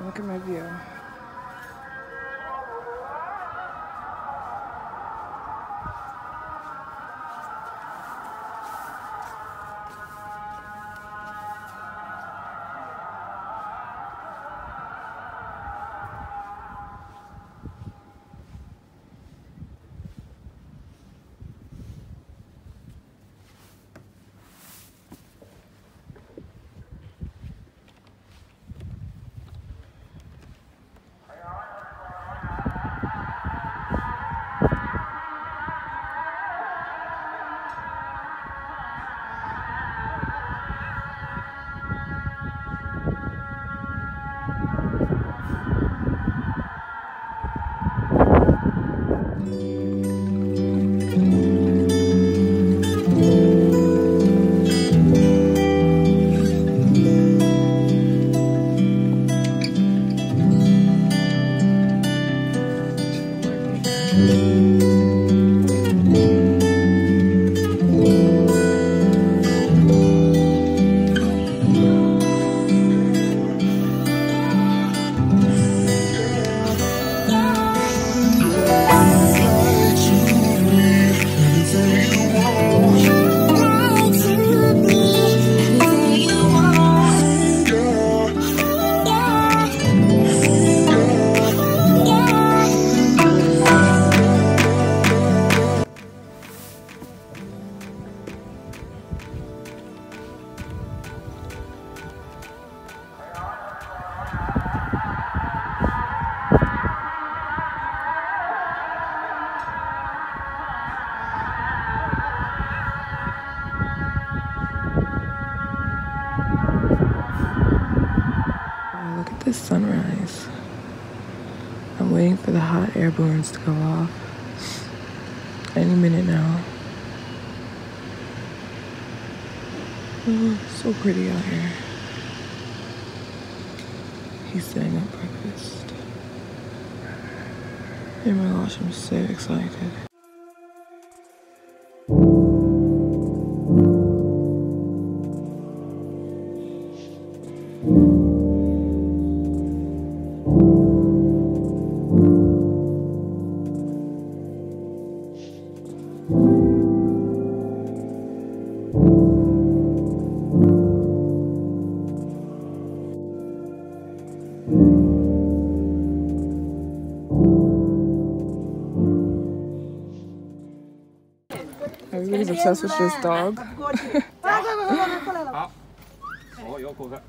Look at my view. Balloons to go off. Any minute now. Oh, so pretty out here. He's setting up breakfast. Oh my gosh, I'm so excited. 小苏是 dog。来，快快快，过来了。好，我一个过去。哈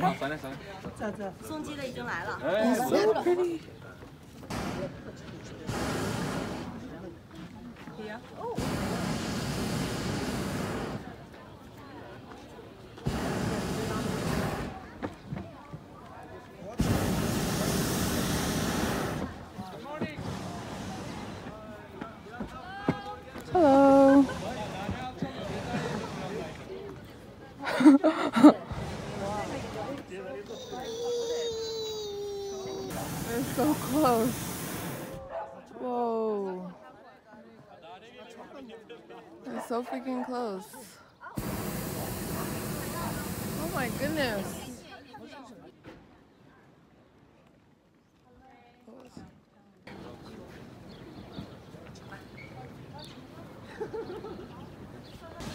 哈，闪开，闪开。嫂子，送鸡的已经来了。So pretty。So freaking close. Oh my goodness.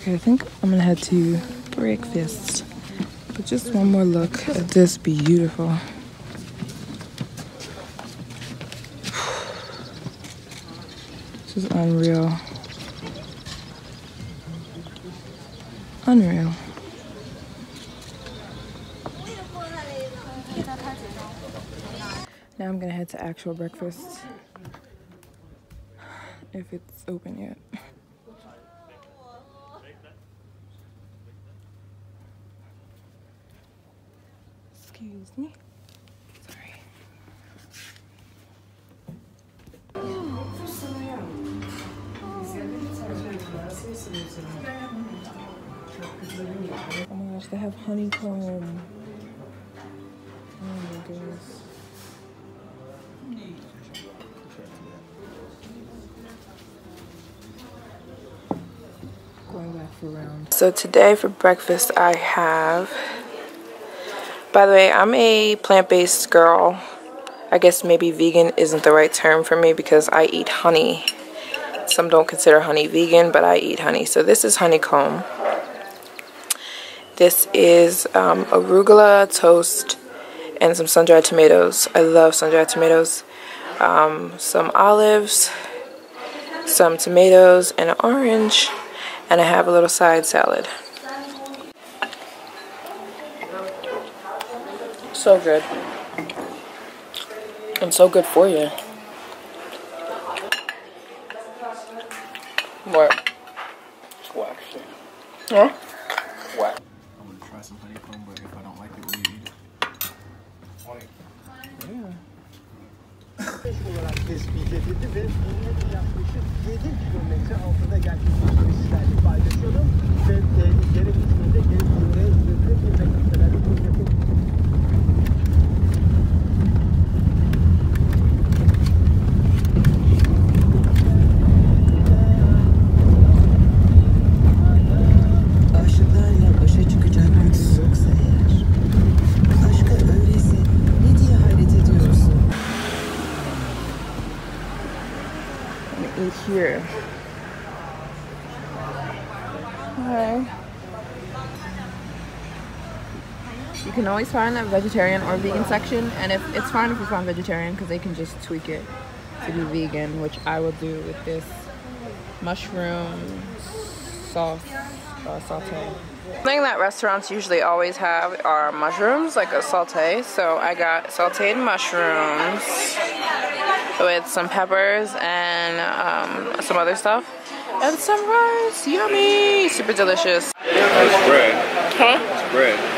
Okay, I think I'm gonna head to breakfast. But just one more look at this beautiful. This is unreal. Unreal. Now I'm gonna head to actual breakfast. If it's open yet. Excuse me. Sorry. Oh Oh my gosh, they have honeycomb. Oh my goodness. Going back for round. So today for breakfast I have By the way, I'm a plant-based girl. I guess maybe vegan isn't the right term for me because I eat honey. Some don't consider honey vegan, but I eat honey. So this is honeycomb. This is um, arugula toast and some sun-dried tomatoes. I love sun-dried tomatoes. Um, some olives, some tomatoes, and an orange. And I have a little side salad. So good. And so good for you. What? Whack. Huh? Yaklaşık 7 kilometre altında gerçekleştiğini sizlerle paylaşıyorum. Always find a vegetarian or vegan section, and if it's fine if you find vegetarian because they can just tweak it to be vegan, which I will do with this mushroom sauce uh, saute. Thing that restaurants usually always have are mushrooms, like a saute. So I got sauteed mushrooms with some peppers and um, some other stuff, and some rice. Yummy, super delicious. It's bread. Huh? It's bread.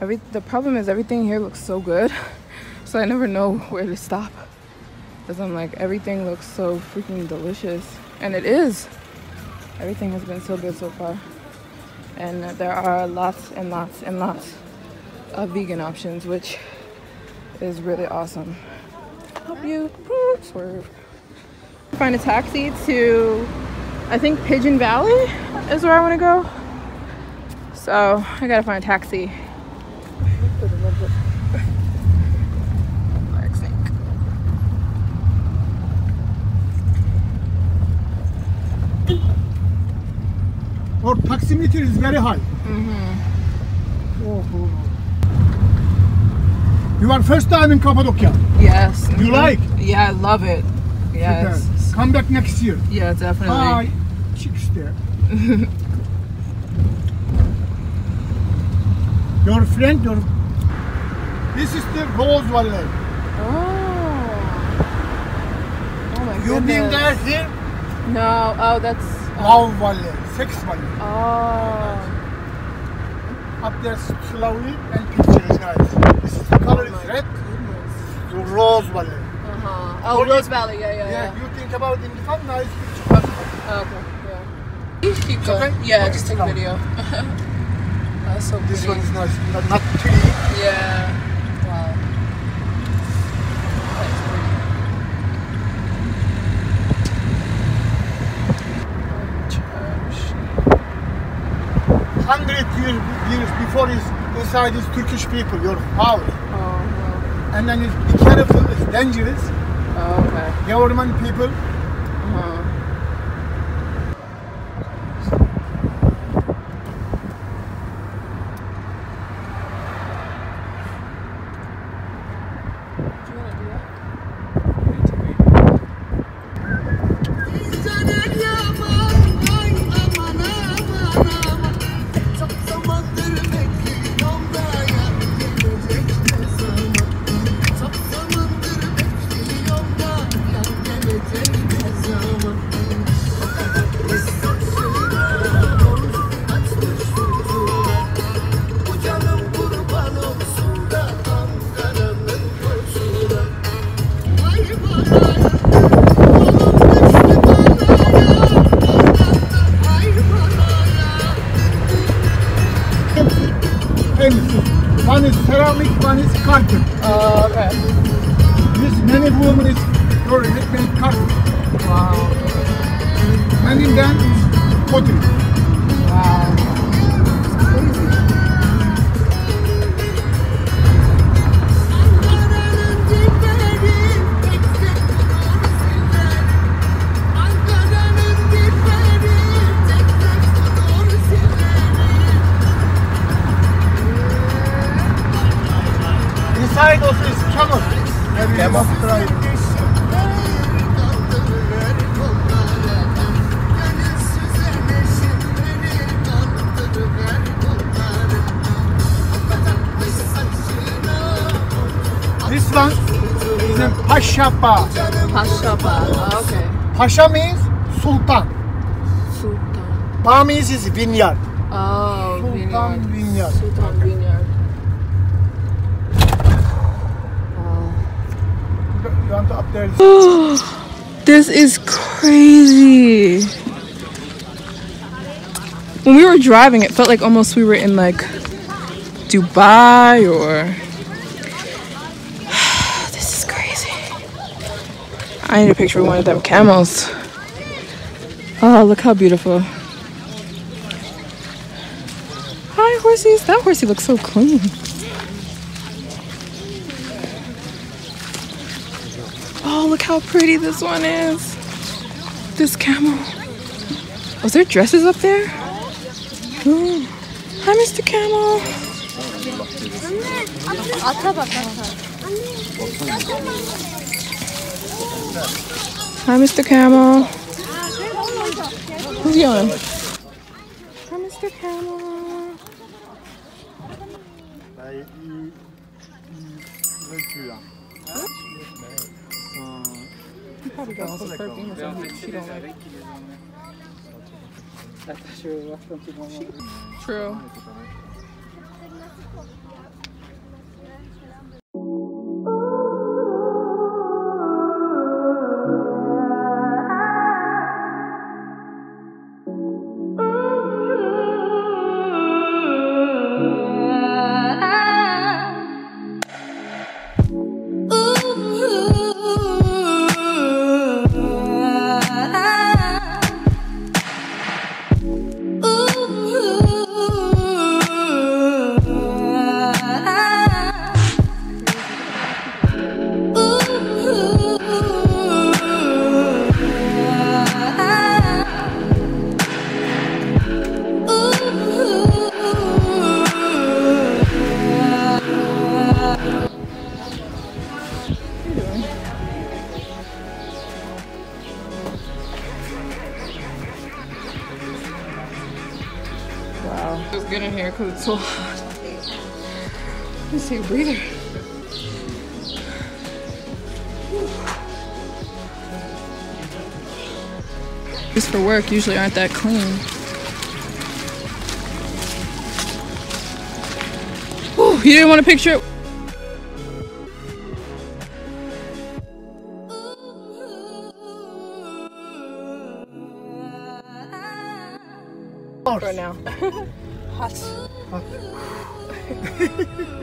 Every the problem is everything here looks so good, so I never know where to stop. Cause I'm like everything looks so freaking delicious, and it is. Everything has been so good so far, and there are lots and lots and lots of vegan options, which is really awesome. Help you swerve. Find a taxi to I think Pigeon Valley is where I want to go. So I gotta find a taxi. Or taximeter is very high. Mm-hmm. Oh, oh. You are first time in Cappadocia. Yes. You like? Yeah, I love it. Yes. Super. Come back next year. Yeah, definitely. Bye. Chicks there. your friend, your. This is the Rose Valley. Oh. Oh my You been goodness. there here? No. Oh, that's. Love Valley, Sex Valley. Oh. Up there slowly and pictures, guys. This is the color is red. The Rose Valley. Uh-huh. Oh, Rose Valley. Yeah, yeah, Yeah, you think about in the fun, nice picture. Okay. Yeah. Keep going. okay? Yeah, Okay, just take a video. That's so This one is nice, not, not pretty. Yeah. Wow. That's pretty. Hundred years, years before is inside is Turkish people, your house. Oh, And then it's, be careful, it's dangerous. Oh, okay. Government people, Uh, okay. This many women is your made carpet. Wow. Many is Potri. Wow. Inside also is camel. This one is a Pasha Ba. Pashaba. Okay. Pasha means Sultan. Sultan. Ba means is vineyard. Oh, Sultan vineyard. Sultan Vineyard. You to? This is crazy. When we were driving, it felt like almost we were in like Dubai or. this is crazy. I need a picture of one of them camels. Oh, look how beautiful. Hi, horsies. That horsey looks so clean. Oh, look how pretty this one is. This camel. Oh, Was there dresses up there? Ooh. Hi, Mr. Camel. Hi, Mr. Camel. Who's yelling? Hi, Mr. Camel. He probably got also perfume or something she don't like. True. Just for work usually aren't that clean. Ooh, you didn't want a picture? For now. Hot.